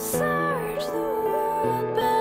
Search the world.